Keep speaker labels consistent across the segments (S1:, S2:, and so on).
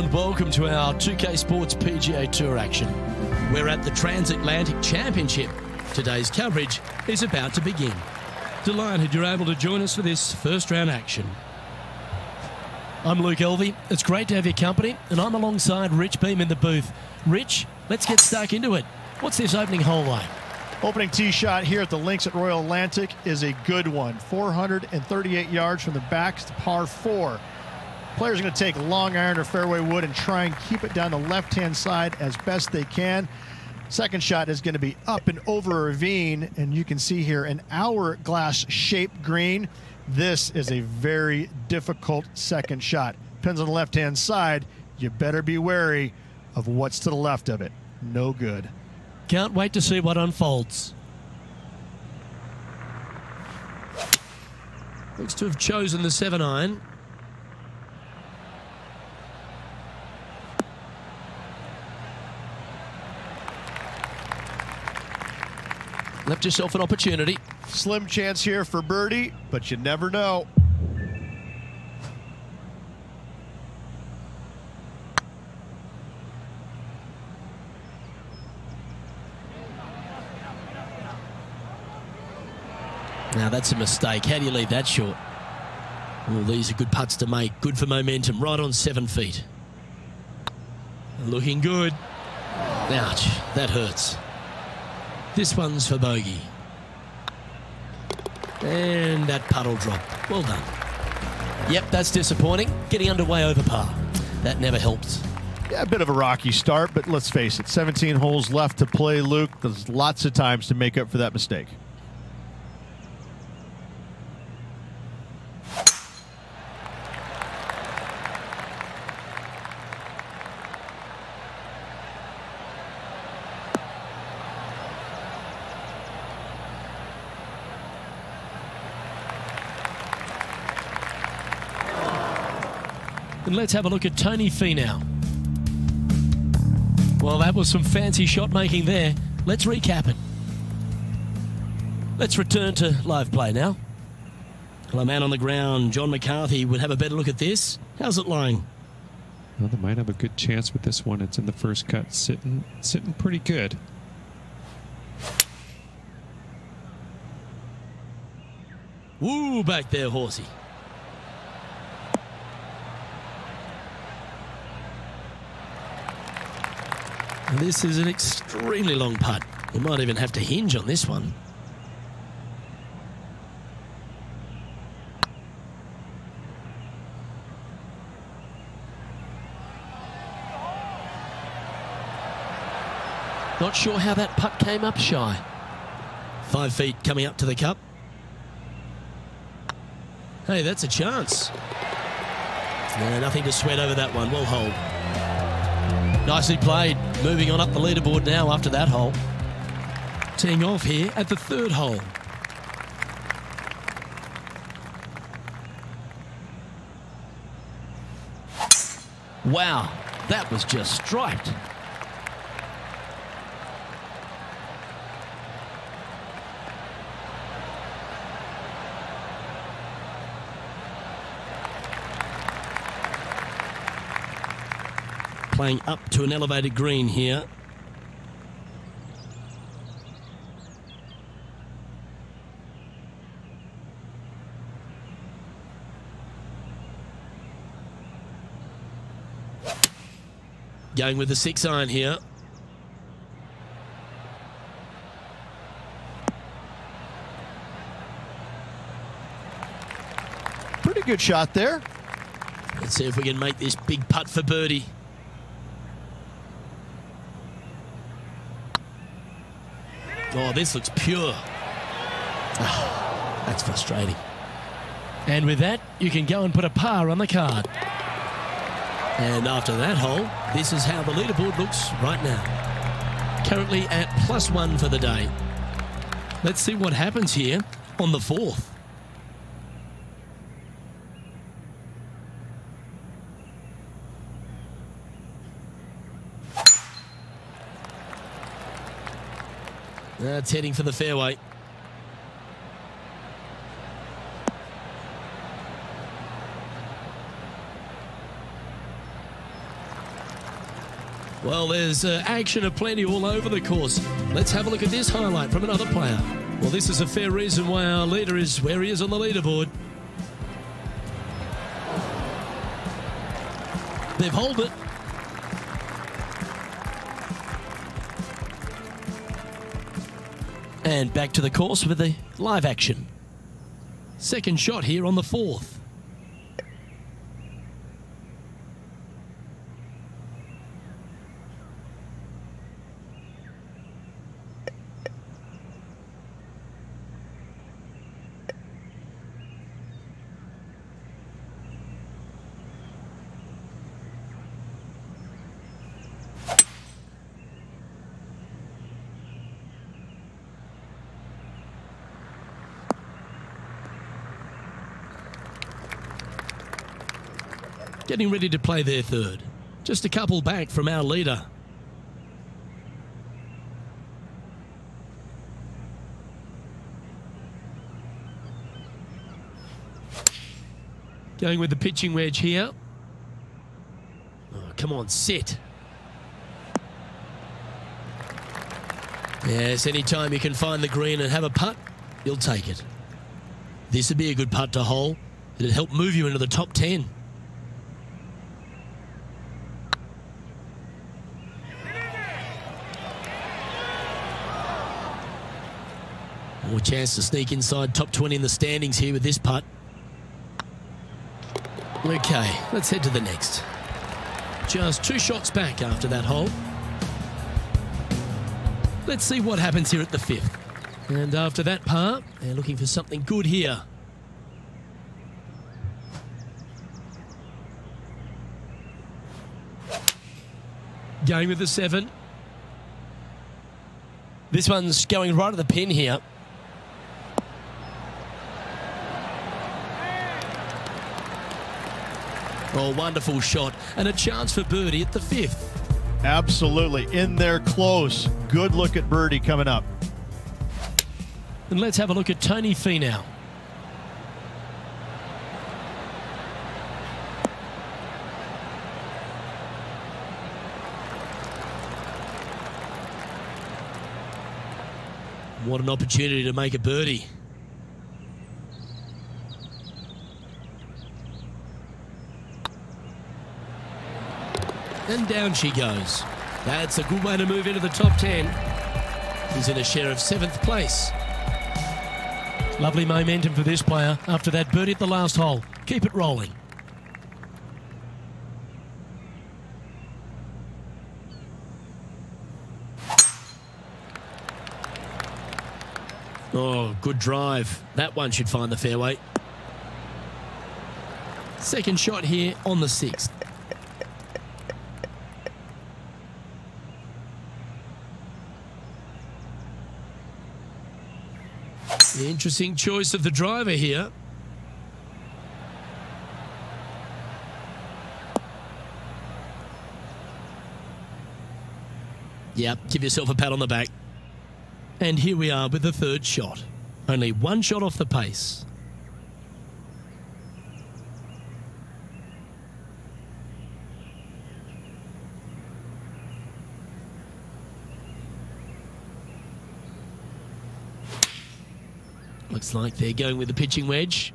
S1: And welcome to our 2K Sports PGA Tour action. We're at the Transatlantic Championship. Today's coverage is about to begin. Delighted you're able to join us for this first round action. I'm Luke Elvy. It's great to have your company, and I'm alongside Rich Beem in the booth. Rich, let's get stuck into it. What's this opening hole like?
S2: Opening tee shot here at the links at Royal Atlantic is a good one. 438 yards from the back to par four. Players are going to take long iron or fairway wood and try and keep it down the left-hand side as best they can. Second shot is going to be up and over a ravine, and you can see here an hourglass-shaped green. This is a very difficult second shot. Pins on the left-hand side. You better be wary of what's to the left of it. No good.
S1: Can't wait to see what unfolds. Looks to have chosen the 7 iron. Left yourself an opportunity.
S2: Slim chance here for birdie, but you never know.
S1: Now that's a mistake. How do you leave that short? Well, these are good putts to make. Good for momentum. Right on seven feet. Looking good. Ouch, that hurts. This one's for bogey. And that puddle drop. Well done. Yep, that's disappointing. Getting underway over par. That never helps.
S2: Yeah, a bit of a rocky start, but let's face it, 17 holes left to play, Luke. There's lots of times to make up for that mistake.
S1: And let's have a look at Tony Finau. Well, that was some fancy shot making there. Let's recap it. Let's return to live play now. Hello, man on the ground. John McCarthy would have a better look at this. How's it lying?
S3: Well, they might have a good chance with this one. It's in the first cut, sitting sitting pretty good.
S1: Woo, back there, horsey. This is an extremely long putt. We might even have to hinge on this one. Not sure how that putt came up shy. Five feet coming up to the cup. Hey, that's a chance. No, nothing to sweat over that one. Will hold. Nicely played. Moving on up the leaderboard now after that hole. Teeing off here at the third hole. Wow, that was just striped. Playing up to an elevated green here. Going with the six iron here.
S2: Pretty good shot there.
S1: Let's see if we can make this big putt for birdie. Oh, this looks pure. Oh, that's frustrating. And with that, you can go and put a par on the card. And after that hole, this is how the leaderboard looks right now. Currently at plus one for the day. Let's see what happens here on the fourth. That's heading for the fairway. Well, there's uh, action aplenty all over the course. Let's have a look at this highlight from another player. Well, this is a fair reason why our leader is where he is on the leaderboard. They've held it. And back to the course with the live action. Second shot here on the fourth. Getting ready to play their third. Just a couple back from our leader. Going with the pitching wedge here. Oh, come on, sit. Yes, anytime you can find the green and have a putt, you'll take it. This would be a good putt to hole. It'd help move you into the top 10. Chance to sneak inside top 20 in the standings here with this putt. Okay, let's head to the next. Just two shots back after that hole. Let's see what happens here at the fifth. And after that par, they're looking for something good here. Going with the seven. This one's going right at the pin here. Oh, wonderful shot. And a chance for birdie at the fifth.
S2: Absolutely. In there close. Good look at birdie coming up.
S1: And let's have a look at Tony Finau. What an opportunity to make a birdie. And down she goes. That's a good way to move into the top 10. He's in a share of seventh place. Lovely momentum for this player after that birdie at the last hole. Keep it rolling. Oh, good drive. That one should find the fairway. Second shot here on the sixth. Interesting choice of the driver here. Yep, give yourself a pat on the back. And here we are with the third shot. Only one shot off the pace. Looks like they're going with the pitching wedge.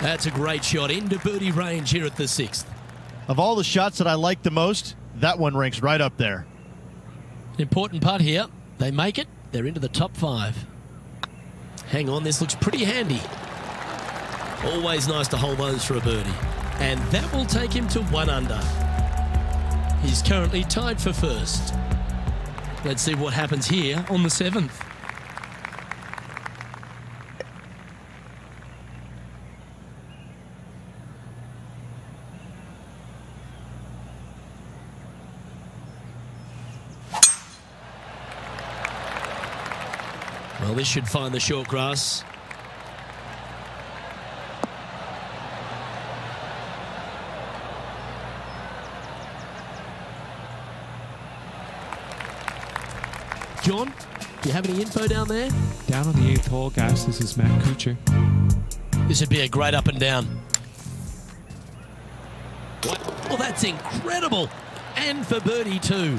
S1: That's a great shot into birdie range here at the sixth.
S2: Of all the shots that I like the most, that one ranks right up there.
S1: Important putt here. They make it. They're into the top five. Hang on, this looks pretty handy. Always nice to hold those for a birdie. And that will take him to one under. He's currently tied for first. Let's see what happens here on the seventh. Well, this should find the short grass. John, do you have any info down there?
S3: Down on the eighth hole, guys, this is Matt Kuchar.
S1: This would be a great up and down. Well, that's incredible. And for birdie, too.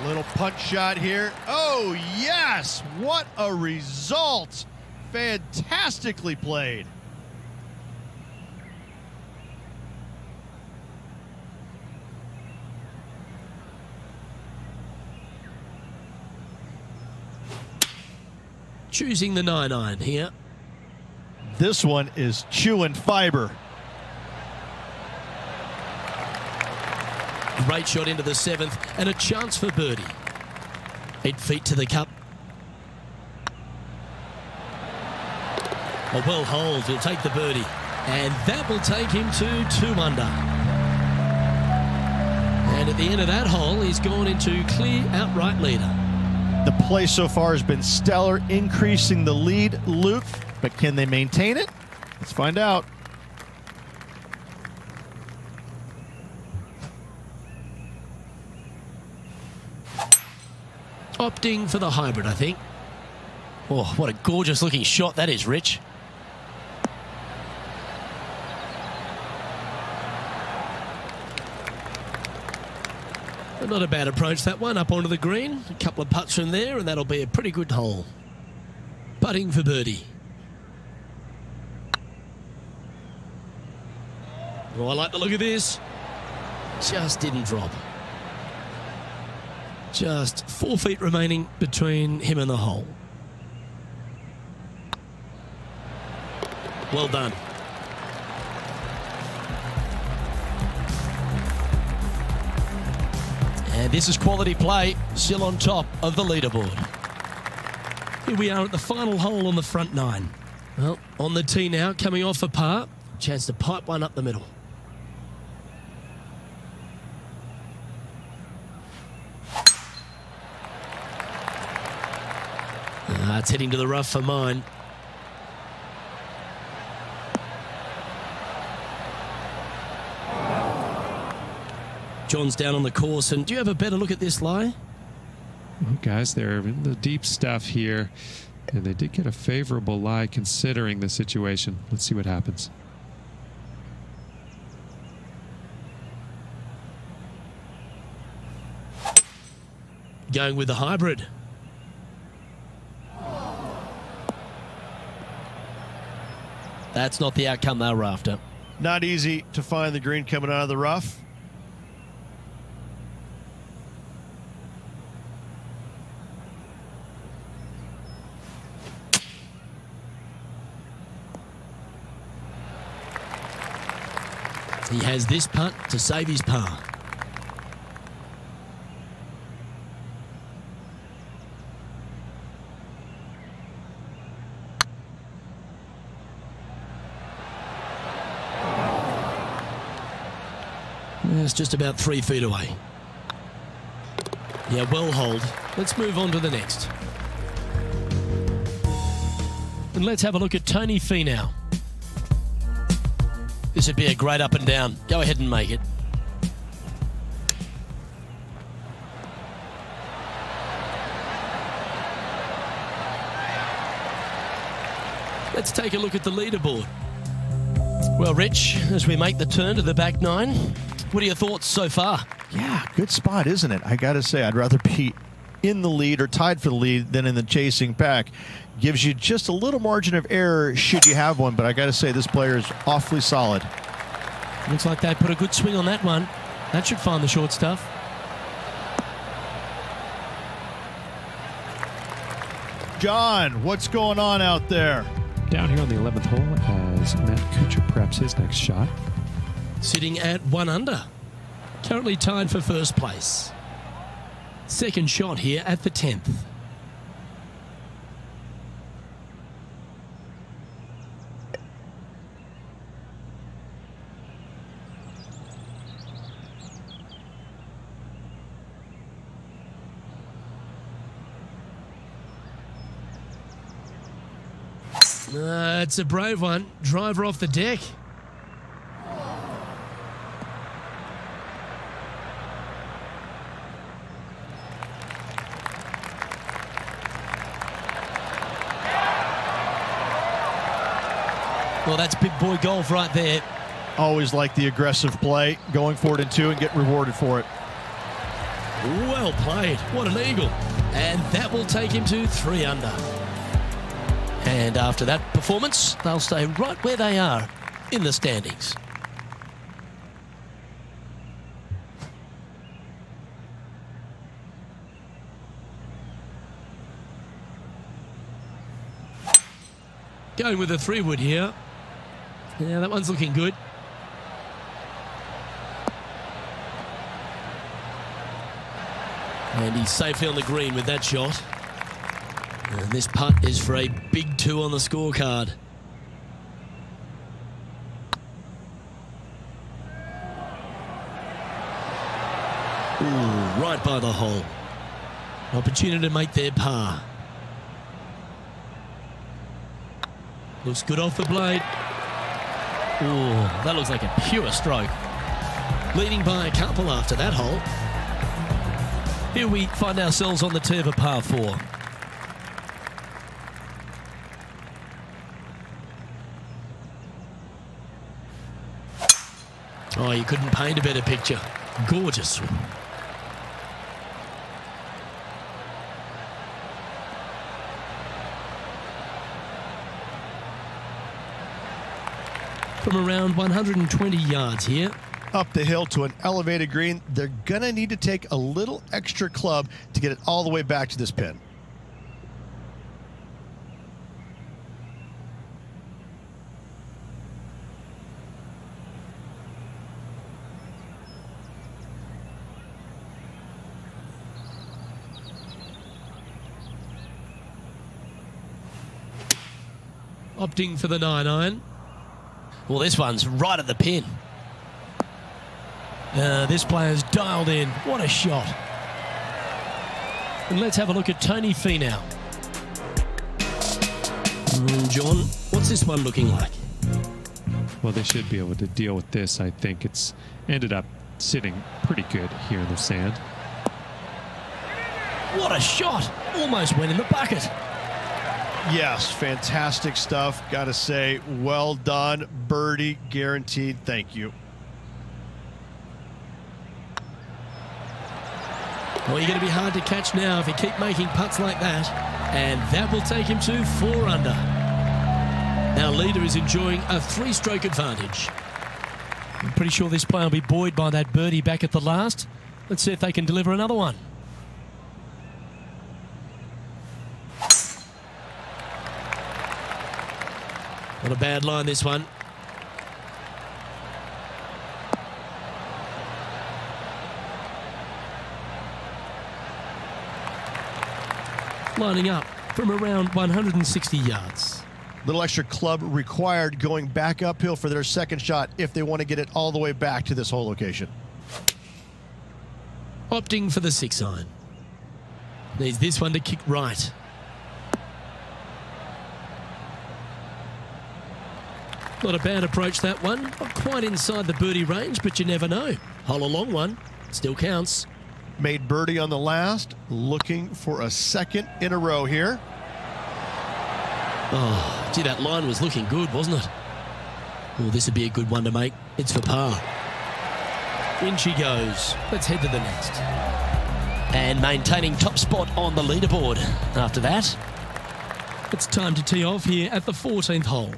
S2: A little punch shot here. Oh, yes. What a result. Fantastically played.
S1: Choosing the 9 iron here.
S2: This one is chewing fiber.
S1: Great shot into the seventh and a chance for birdie. Eight feet to the cup. A well hold. He'll take the birdie. And that will take him to two under. And at the end of that hole, he's gone into clear outright leader.
S2: The play so far has been stellar, increasing the lead, Luke. But can they maintain it? Let's find out.
S1: Opting for the hybrid, I think. Oh, what a gorgeous looking shot that is, Rich. Not a bad approach, that one, up onto the green. A couple of putts from there, and that'll be a pretty good hole. Putting for birdie. Oh, I like the look of this. Just didn't drop. Just four feet remaining between him and the hole. Well done. This is quality play, still on top of the leaderboard. Here we are at the final hole on the front nine. Well, on the tee now, coming off a par. Chance to pipe one up the middle. Ah, it's heading to the rough for mine. John's down on the course, and do you have a better look at this lie?
S3: Well, guys, they're in the deep stuff here, and they did get a favorable lie considering the situation. Let's see what happens.
S1: Going with the hybrid. That's not the outcome they were after.
S2: Not easy to find the green coming out of the rough.
S1: He has this putt to save his par. It's just about three feet away. Yeah, well hold. Let's move on to the next. And let's have a look at Tony Finau. This would be a great up and down. Go ahead and make it. Let's take a look at the leaderboard. Well, Rich, as we make the turn to the back nine, what are your thoughts so far?
S2: Yeah, good spot, isn't it? I got to say, I'd rather be in the lead or tied for the lead than in the chasing pack. Gives you just a little margin of error should you have one, but I got to say, this player is awfully solid.
S1: Looks like they put a good swing on that one. That should find the short stuff.
S2: John, what's going on out there?
S3: Down here on the 11th hole as Matt Kuchar preps his next shot.
S1: Sitting at one under. Currently tied for first place. Second shot here at the 10th. Uh, it's a brave one. Driver off the deck. Well, that's big boy golf right there.
S2: Always like the aggressive play, going for it in two and get rewarded for it.
S1: Well played. What an eagle. And that will take him to three under. And after that performance, they'll stay right where they are in the standings. Going with a three wood here. Yeah, that one's looking good. And he's safely on the green with that shot. And this putt is for a big two on the scorecard. Ooh, right by the hole. Opportunity to make their par. Looks good off the blade. Ooh, that looks like a pure stroke. Leading by a couple after that hole. Here we find ourselves on the tee of a par four. Oh, you couldn't paint a better picture. Gorgeous. From around 120 yards here,
S2: Up the hill to an elevated green, they're going to need to take a little extra club to get it all the way back to this pin.
S1: opting for the 9 iron. Well, this one's right at the pin. Uh, this player's dialed in. What a shot. And let's have a look at Tony Finau. Mm, John, what's this one looking like?
S3: Well, they should be able to deal with this. I think it's ended up sitting pretty good here in the sand.
S1: What a shot! Almost went in the bucket.
S2: Yes, fantastic stuff. Got to say, well done. Birdie, guaranteed. Thank you.
S1: Well, you're going to be hard to catch now if you keep making putts like that. And that will take him to four under. Our leader is enjoying a three-stroke advantage. I'm pretty sure this player will be buoyed by that birdie back at the last. Let's see if they can deliver another one. Not a bad line, this one. Lining up from around 160 yards.
S2: Little extra club required going back uphill for their second shot if they want to get it all the way back to this hole location.
S1: Opting for the six iron. Needs this one to kick right. Not a bad approach, that one. Not quite inside the birdie range, but you never know. Hole a long one. Still counts.
S2: Made birdie on the last, looking for a second in a row here.
S1: Oh, gee, that line was looking good, wasn't it? Oh, this would be a good one to make. It's for par. In she goes. Let's head to the next. And maintaining top spot on the leaderboard. After that, it's time to tee off here at the 14th hole.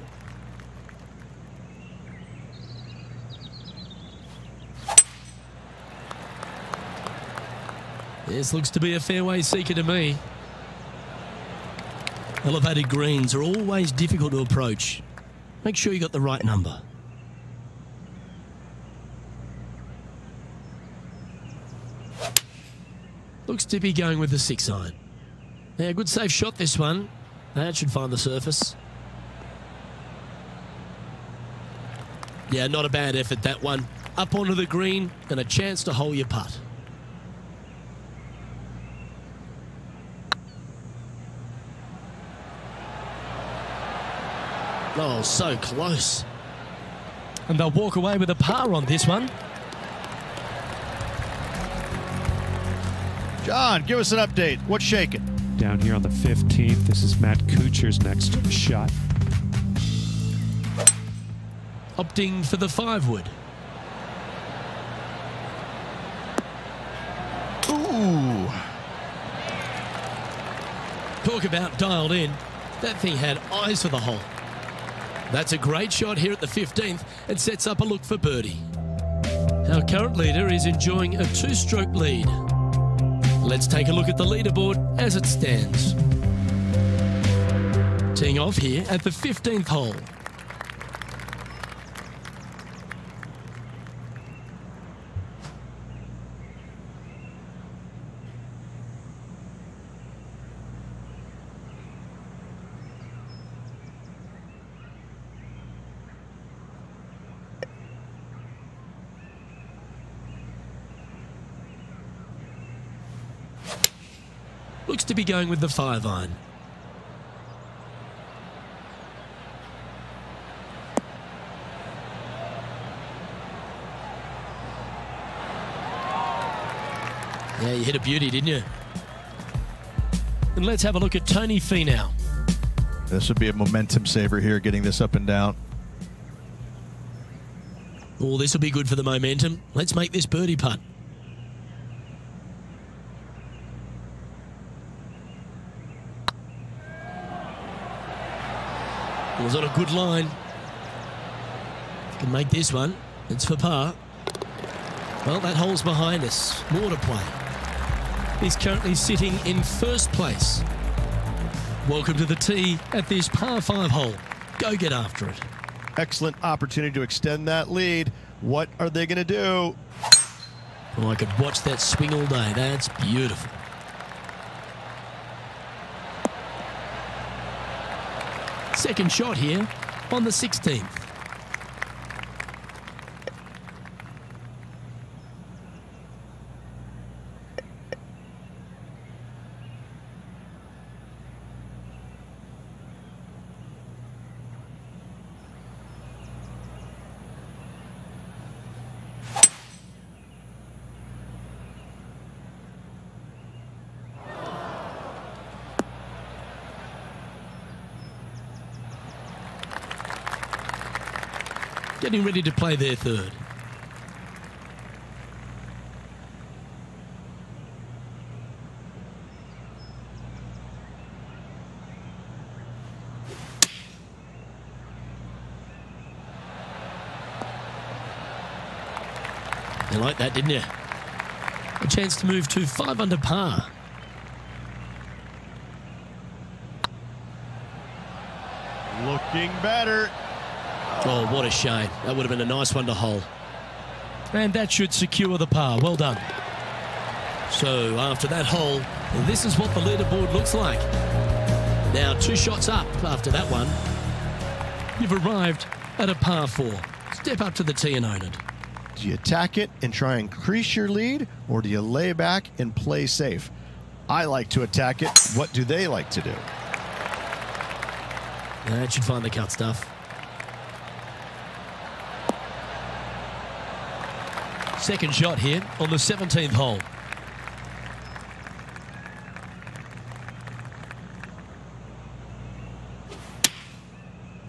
S1: This looks to be a fairway seeker to me. Elevated greens are always difficult to approach. Make sure you got the right number. Looks to be going with the six iron. Yeah, good safe shot this one. That should find the surface. Yeah, not a bad effort that one. Up onto the green and a chance to hole your putt. Oh, so close. And they'll walk away with a par on this one.
S2: John, give us an update. What's shaking?
S3: Down here on the 15th, this is Matt Kuchar's next shot.
S1: opting for the five wood.
S2: Ooh.
S1: Talk about dialed in. That thing had eyes for the hole. That's a great shot here at the 15th and sets up a look for birdie. Our current leader is enjoying a two stroke lead. Let's take a look at the leaderboard as it stands. Teeing off here at the 15th hole. Be going with the five iron. Yeah, you hit a beauty, didn't you? And let's have a look at Tony Finau.
S2: This would be a momentum saver here, getting this up and down.
S1: Oh, this will be good for the momentum. Let's make this birdie putt. Was on a good line. Can make this one. It's for par. Well, that hole's behind us. More to play. He's currently sitting in first place. Welcome to the tee at this par 5 hole. Go get after it.
S2: Excellent opportunity to extend that lead. What are they going to do?
S1: Oh, I could watch that swing all day. That's beautiful. Second shot here on the 16th. Getting ready to play their third. You like that, didn't you? A chance to move to five under par.
S2: Looking better.
S1: Oh, what a shame. That would have been a nice one to hole. And that should secure the par. Well done. So after that hole, this is what the leaderboard looks like. Now two shots up after that one. You've arrived at a par four. Step up to the tee and own it.
S2: Do you attack it and try and increase your lead, or do you lay back and play safe? I like to attack it. What do they like to do?
S1: That should find the cut stuff. Second shot here on the 17th hole.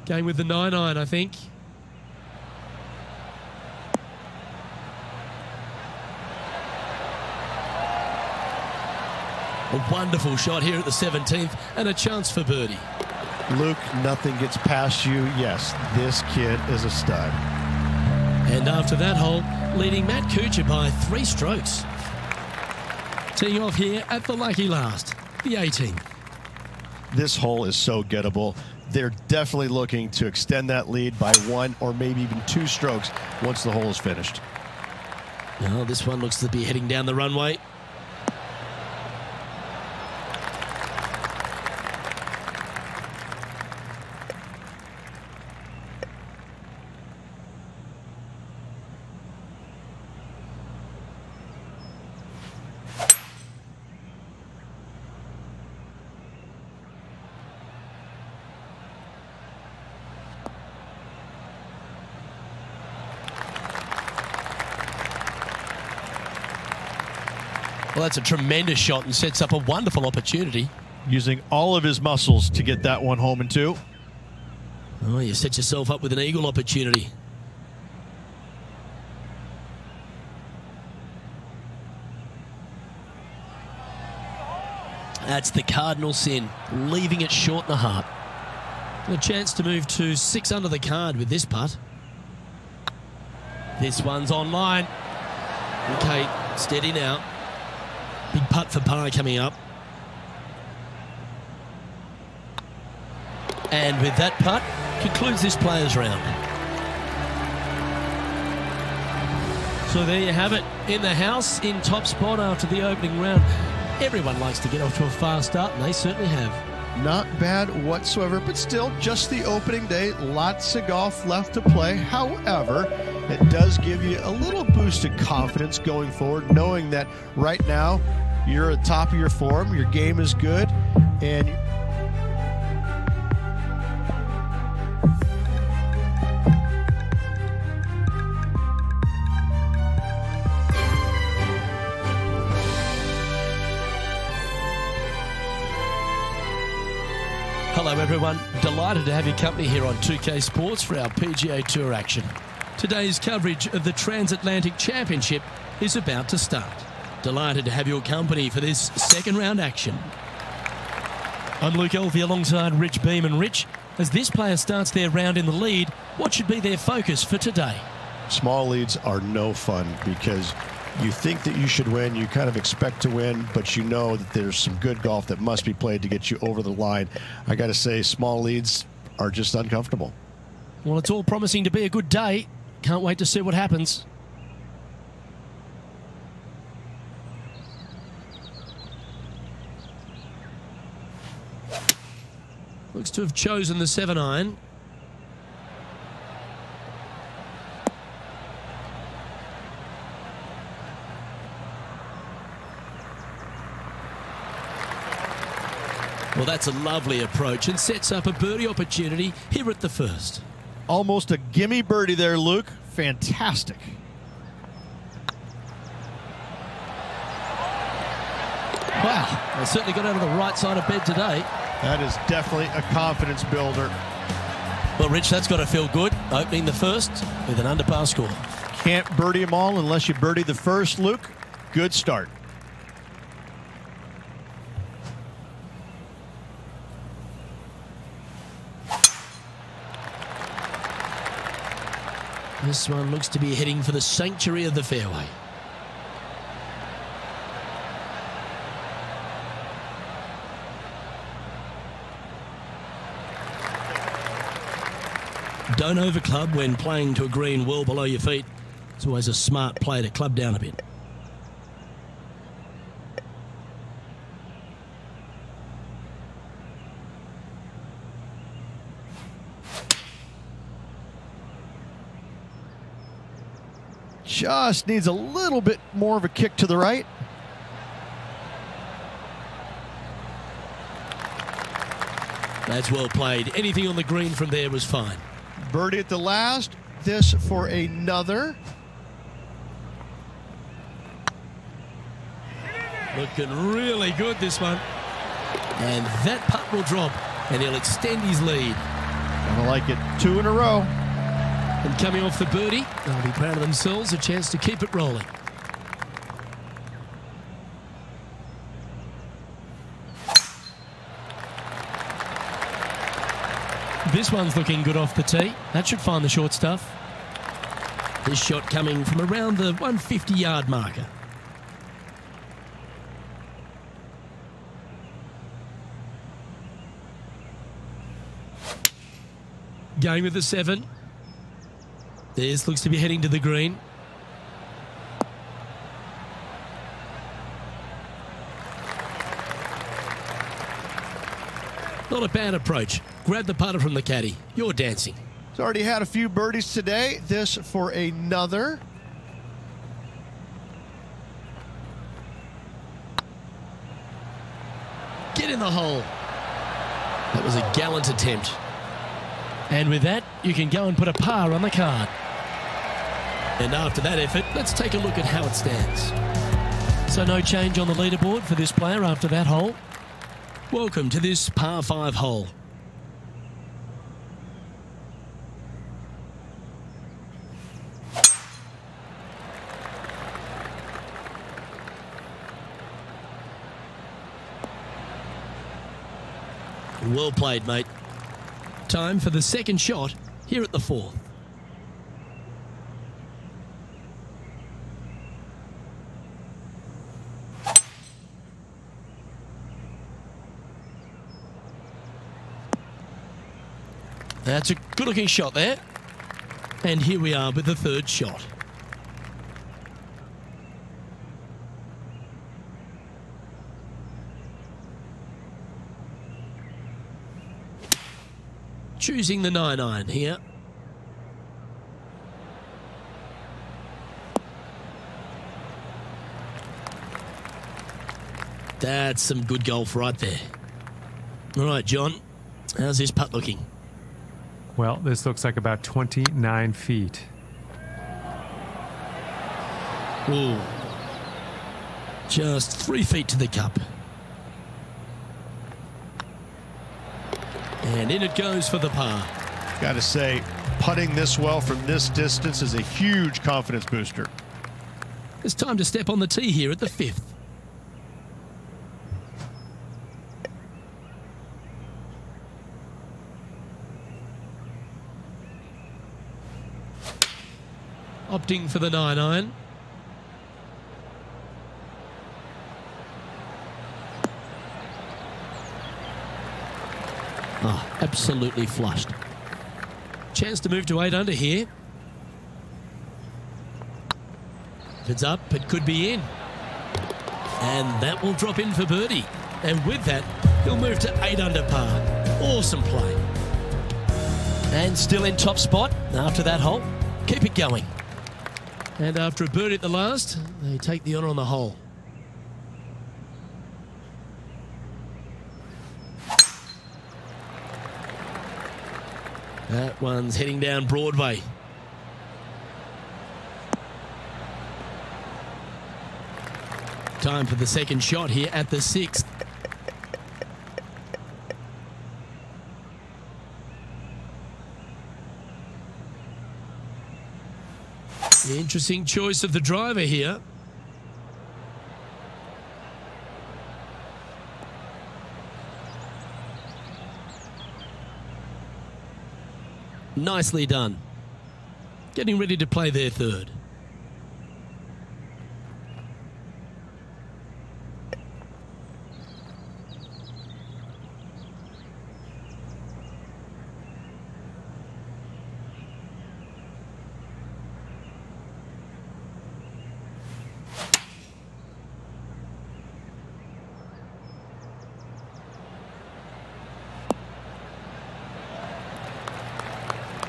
S1: Going with the 9 iron, I think. A wonderful shot here at the 17th and a chance for birdie.
S2: Luke, nothing gets past you. Yes, this kid is a stud.
S1: And after that hole, leading Matt Kuchar by three strokes. Teeing off here at the lucky last, the 18th.
S2: This hole is so gettable. They're definitely looking to extend that lead by one or maybe even two strokes once the hole is finished.
S1: Now this one looks to be heading down the runway. that's a tremendous shot and sets up a wonderful opportunity.
S2: Using all of his muscles to get that one home and two.
S1: Oh, you set yourself up with an eagle opportunity. That's the cardinal sin, leaving it short in the heart. A chance to move to six under the card with this putt. This one's online. Okay, steady now. Big putt for par coming up. And with that putt, concludes this players round. So there you have it. In the house, in top spot after the opening round. Everyone likes to get off to a fast start, and they certainly have.
S2: Not bad whatsoever, but still just the opening day. Lots of golf left to play. However, it does give you a little boost of confidence going forward, knowing that right now you're at top of your form, your game is good, and
S1: Hello, everyone. Delighted to have your company here on 2K Sports for our PGA Tour action. Today's coverage of the Transatlantic Championship is about to start. Delighted to have your company for this second round action. I'm Luke Elvy alongside Rich Beem and Rich. As this player starts their round in the lead, what should be their focus for today?
S2: small leads are no fun because you think that you should win, you kind of expect to win, but you know that there's some good golf that must be played to get you over the line. I got to say, small leads are just uncomfortable.
S1: Well, it's all promising to be a good day. Can't wait to see what happens. Looks to have chosen the 7 iron. Well, that's a lovely approach and sets up a birdie opportunity here at the first.
S2: Almost a gimme birdie there, Luke. Fantastic.
S1: Wow, they certainly got out of the right side of bed today.
S2: That is definitely a confidence builder.
S1: Well, Rich, that's got to feel good. Opening the first with an underpar score.
S2: Can't birdie them all unless you birdie the first, Luke. Good start.
S1: This one looks to be heading for the sanctuary of the fairway. Don't overclub when playing to a green well below your feet. It's always a smart play to club down a bit.
S2: Just needs a little bit more of a kick to the right.
S1: That's well played. Anything on the green from there was fine.
S2: Birdie at the last. This for another.
S1: Looking really good, this one. And that putt will drop, and he'll extend his lead.
S2: I like it. Two in a row.
S1: And coming off the birdie, they'll be proud of themselves, a chance to keep it rolling. This one's looking good off the tee. That should find the short stuff. This shot coming from around the 150 yard marker. Going with the seven. This looks to be heading to the green. Not a bad approach. Grab the putter from the caddy. You're dancing.
S2: He's already had a few birdies today. This for another.
S1: Get in the hole. That was a gallant attempt. And with that, you can go and put a par on the card. And after that effort, let's take a look at how it stands. So no change on the leaderboard for this player after that hole. Welcome to this par 5 hole. Well played, mate. Time for the second shot here at the fourth. That's a good looking shot there. And here we are with the third shot. Choosing the 9 iron here. That's some good golf right there. All right, John, how's this putt looking?
S3: Well, this looks like about 29 feet.
S1: Ooh. Just three feet to the cup. And in it goes for the par.
S2: Got to say, putting this well from this distance is a huge confidence booster.
S1: It's time to step on the tee here at the fifth. Opting for the 9 iron. Oh, absolutely flushed. Chance to move to 8 under here. If it's up, it could be in. And that will drop in for birdie. And with that, he'll move to 8 under par. Awesome play. And still in top spot after that hole. Keep it going. And after a birdie at the last, they take the honour on the hole. That one's heading down Broadway. Time for the second shot here at the sixth. Interesting choice of the driver here. Nicely done. Getting ready to play their third.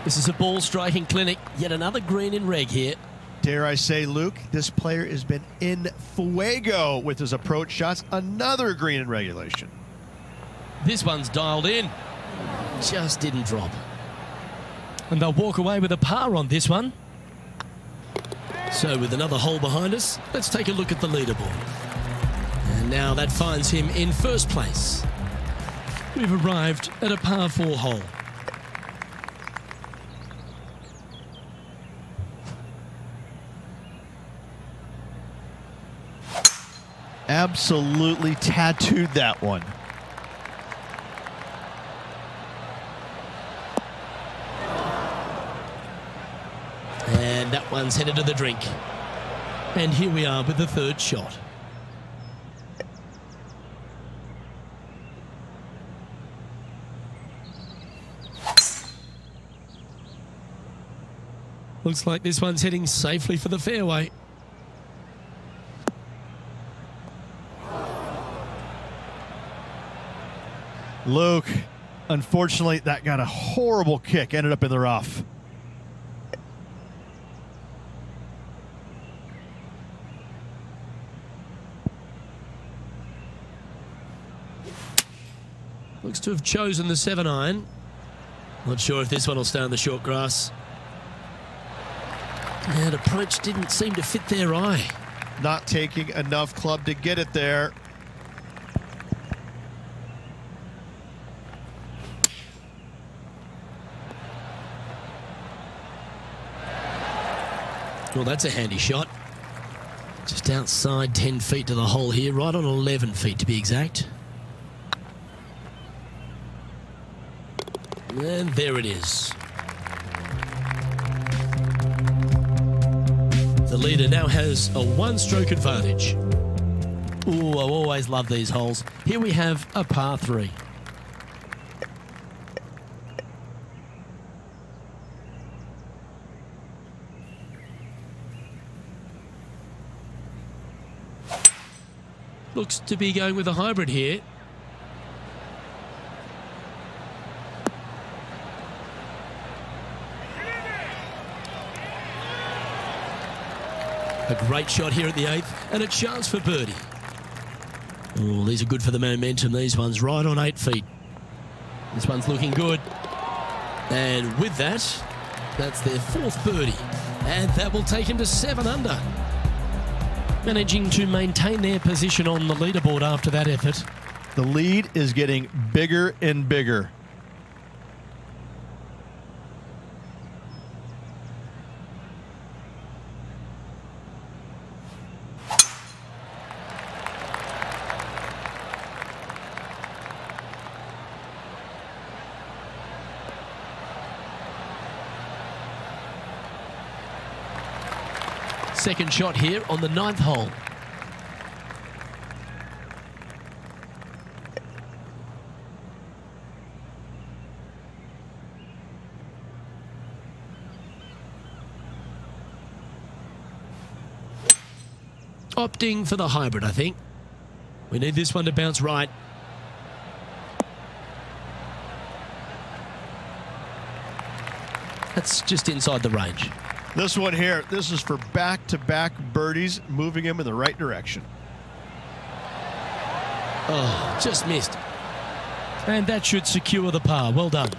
S1: This is a ball striking clinic. Yet another green in reg here.
S2: Dare I say, Luke, this player has been in fuego with his approach shots. Another green in regulation.
S1: This one's dialed in. Just didn't drop. And they'll walk away with a par on this one. So with another hole behind us, let's take a look at the leaderboard. And now that finds him in first place. We've arrived at a par 4 hole.
S2: Absolutely tattooed that one.
S1: And that one's headed to the drink. And here we are with the third shot. Looks like this one's heading safely for the fairway.
S2: Luke, unfortunately, that got a horrible kick, ended up in the rough.
S1: Looks to have chosen the 7 iron. Not sure if this one will stay on the short grass. That approach didn't seem to fit their eye.
S2: Not taking enough club to get it there.
S1: Well, that's a handy shot. Just outside 10 feet to the hole here, right on 11 feet to be exact. And there it is. The leader now has a one stroke advantage. Ooh, I always love these holes. Here we have a par three. Looks to be going with a hybrid here. A great shot here at the eighth, and a chance for birdie. Oh, these are good for the momentum. These ones right on eight feet. This one's looking good. And with that, that's their fourth birdie. And that will take him to seven under. Managing to maintain their position on the leaderboard after that effort.
S2: The lead is getting bigger and bigger.
S1: Second shot here on the ninth hole. Opting for the hybrid, I think. We need this one to bounce right. That's just inside the range.
S2: This one here, this is for back-to-back birdies, moving him in the right direction.
S1: Oh, just missed. And that should secure the par. Well done.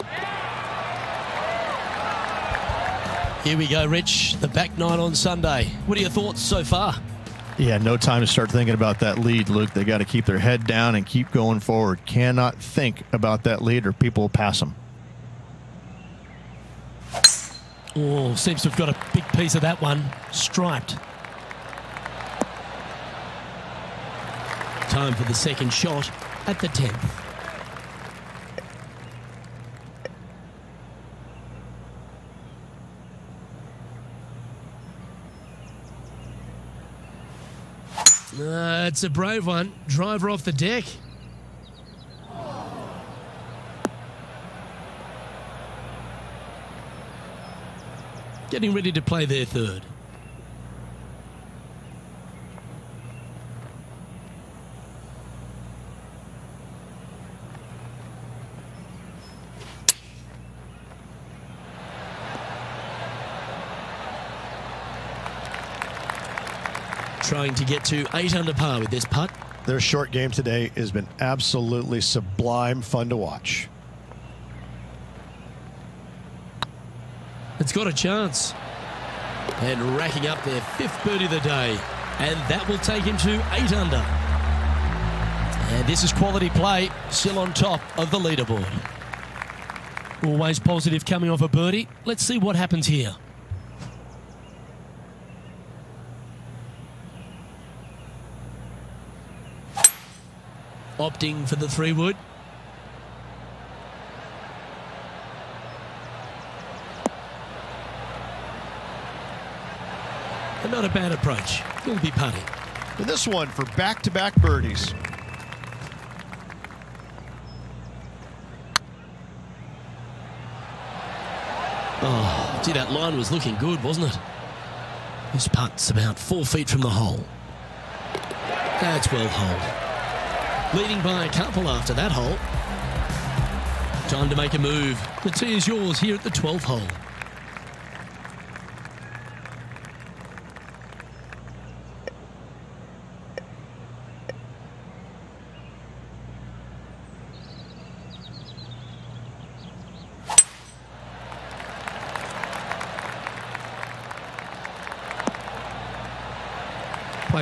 S1: Here we go, Rich. The back nine on Sunday. What are your thoughts so far?
S2: Yeah, no time to start thinking about that lead, Luke. They got to keep their head down and keep going forward. Cannot think about that lead or people will pass them.
S1: Oh, seems to have got a big piece of that one. Striped. Time for the second shot at the 10th. Uh, it's a brave one. Driver off the deck. Getting ready to play their third. Trying to get to eight under par with this putt.
S2: Their short game today has been absolutely sublime fun to watch.
S1: Got a chance. And racking up their fifth birdie of the day. And that will take him to eight under. And this is quality play, still on top of the leaderboard. Always positive coming off a birdie. Let's see what happens here. Opting for the three wood. And not a bad approach. Be putting.
S2: And this one for back-to-back -back birdies.
S1: Oh, gee, that line was looking good, wasn't it? This putt's about four feet from the hole. That's well holed. Leading by a couple after that hole. Time to make a move. The tee is yours here at the 12th hole.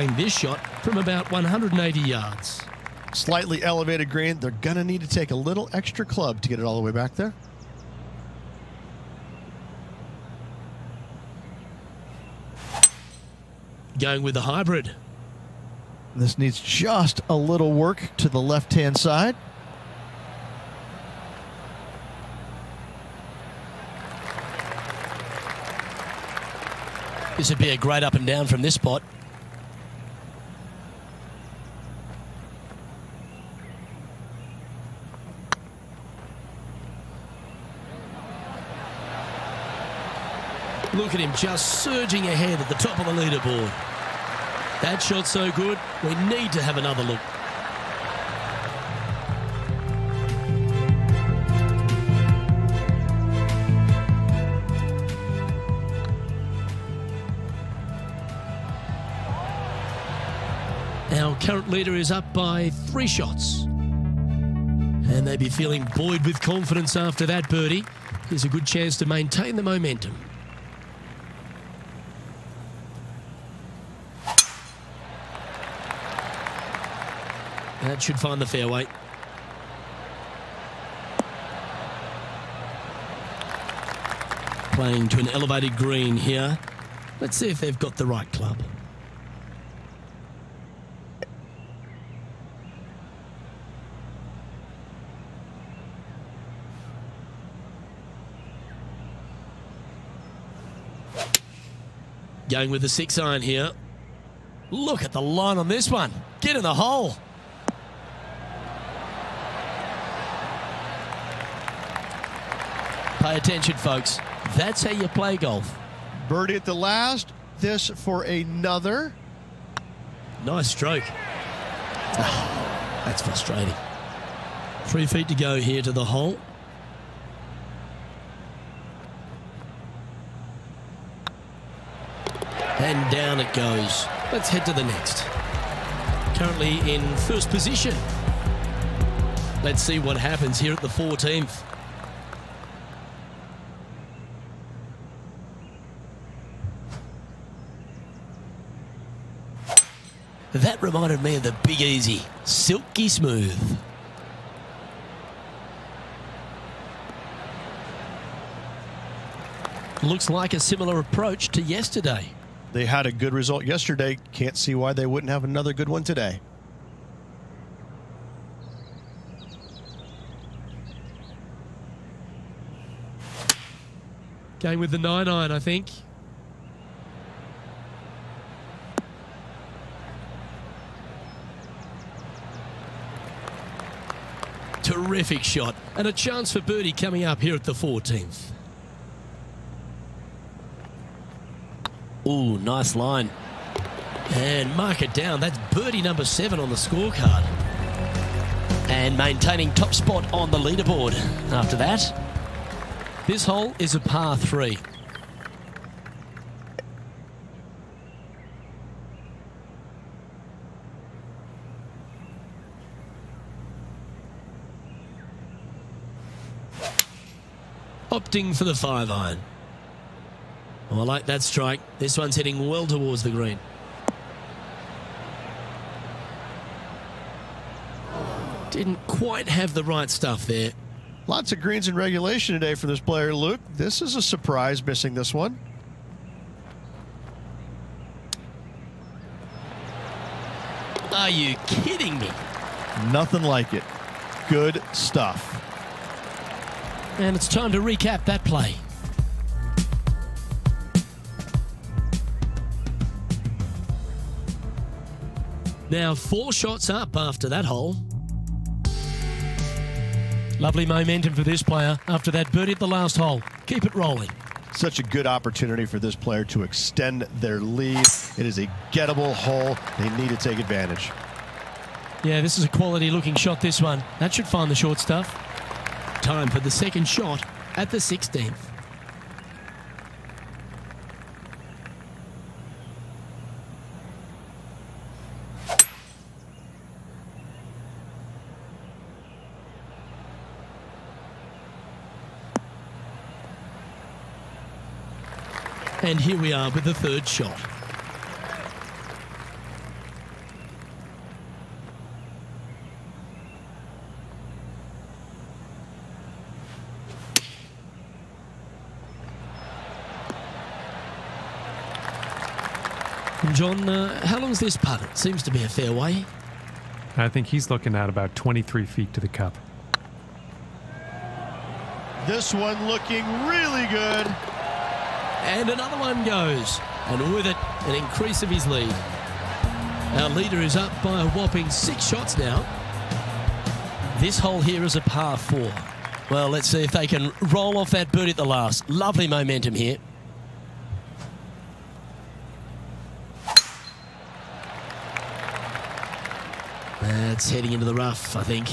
S1: this shot from about 180 yards.
S2: Slightly elevated green. They're going to need to take a little extra club to get it all the way back there.
S1: Going with the hybrid.
S2: This needs just a little work to the left-hand side.
S1: This would be a great up and down from this spot. Look at him just surging ahead at the top of the leaderboard. That shot's so good, we need to have another look. Our current leader is up by three shots. And they'd be feeling buoyed with confidence after that birdie. Here's a good chance to maintain the momentum. That should find the fairway. Playing to an elevated green here. Let's see if they've got the right club. Going with the six iron here. Look at the line on this one. Get in the hole. Pay attention, folks. That's how you play golf.
S2: Birdie at the last. This for another.
S1: Nice stroke. Ah, that's frustrating. Three feet to go here to the hole. And down it goes. Let's head to the next. Currently in first position. Let's see what happens here at the 14th. That reminded me of the Big Easy. Silky smooth. Looks like a similar approach to yesterday.
S2: They had a good result yesterday. Can't see why they wouldn't have another good one today.
S1: Going with the 9 iron, I think. Terrific shot. And a chance for birdie coming up here at the 14th. Ooh, nice line. And mark it down. That's birdie number seven on the scorecard. And maintaining top spot on the leaderboard after that. This hole is a par three. Opting for the five iron. Oh, I like that strike. This one's heading well towards the green. Didn't quite have the right stuff there.
S2: Lots of greens in regulation today for this player, Luke. This is a surprise missing this one.
S1: Are you kidding me?
S2: Nothing like it. Good stuff.
S1: And it's time to recap that play. Now four shots up after that hole. Lovely momentum for this player after that birdie at the last hole. Keep it rolling.
S2: Such a good opportunity for this player to extend their lead. It is a gettable hole. They need to take advantage.
S1: Yeah, this is a quality looking shot, this one. That should find the short stuff. Time for the second shot at the 16th. And here we are with the third shot. John, uh, how long's this putt? It seems to be a fair way.
S3: I think he's looking at about 23 feet to the cup.
S2: This one looking really good.
S1: And another one goes. And with it, an increase of his lead. Our leader is up by a whopping six shots now. This hole here is a par four. Well, let's see if they can roll off that birdie at the last. Lovely momentum here. That's heading into the rough, I think.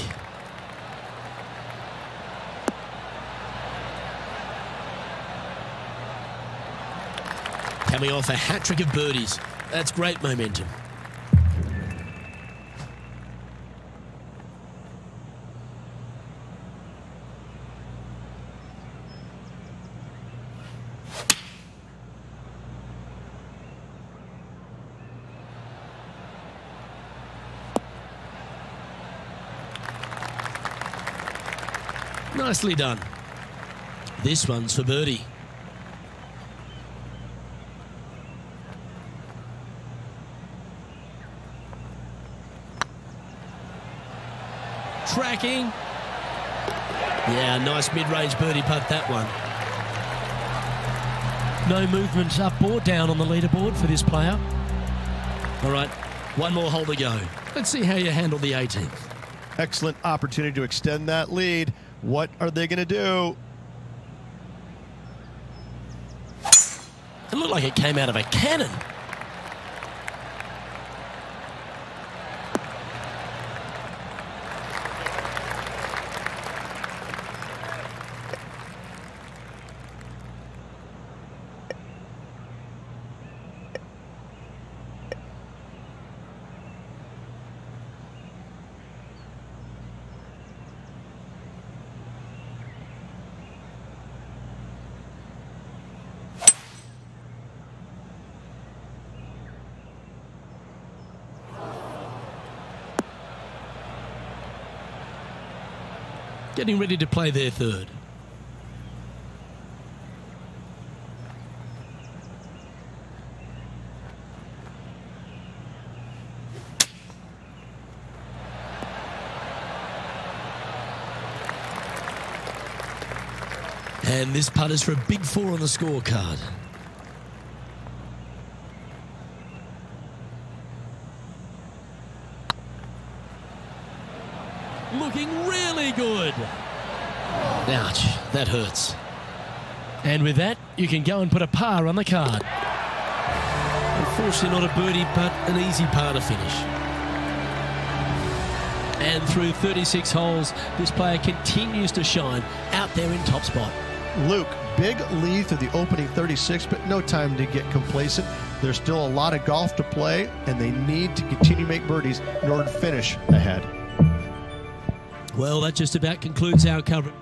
S1: Coming off a hat trick of birdies. That's great momentum. Nicely done. This one's for birdie. Tracking. Yeah, nice mid-range birdie putt, that one. No movement up or down on the leaderboard for this player. All right, one more hole to go. Let's see how you handle the 18th.
S2: Excellent opportunity to extend that lead. What are they going to do?
S1: It looked like it came out of a cannon. Getting ready to play their third. And this putt is for a big four on the scorecard. looking really good. Ouch, that hurts. And with that, you can go and put a par on the card. Unfortunately, not a birdie, but an easy par to finish. And through 36 holes, this player continues to shine out there in top spot.
S2: Luke, big lead through the opening 36, but no time to get complacent. There's still a lot of golf to play, and they need to continue to make birdies in order to finish ahead.
S1: Well, that just about concludes our coverage.